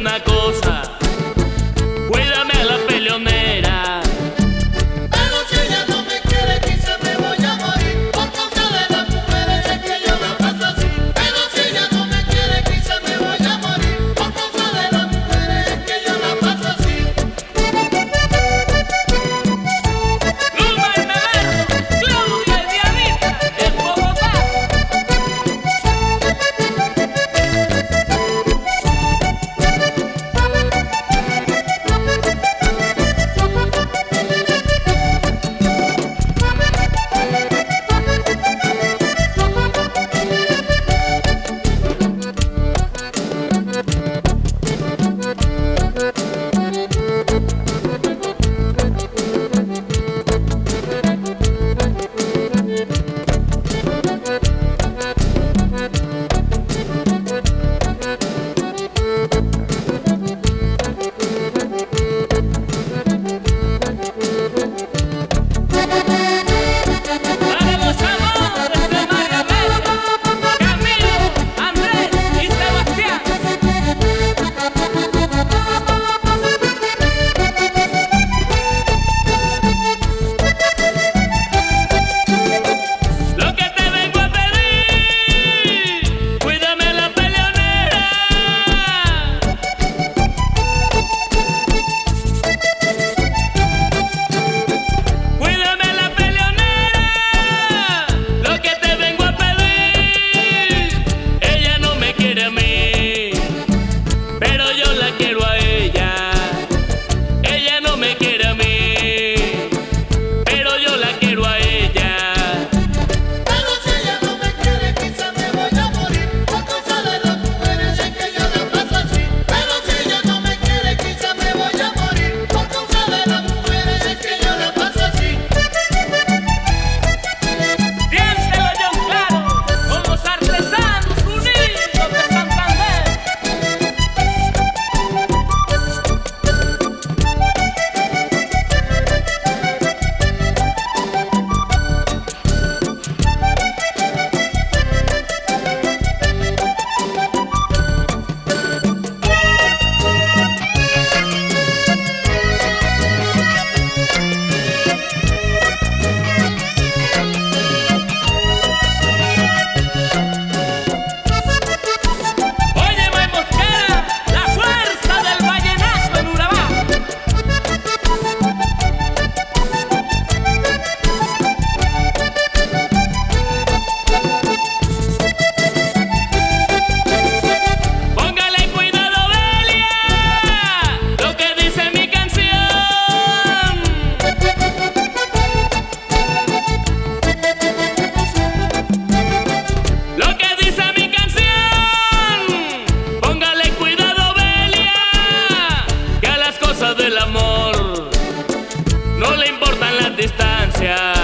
una del